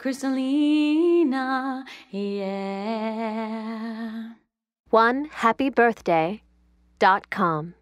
Crystalina, yeah. One happy birthday dot com.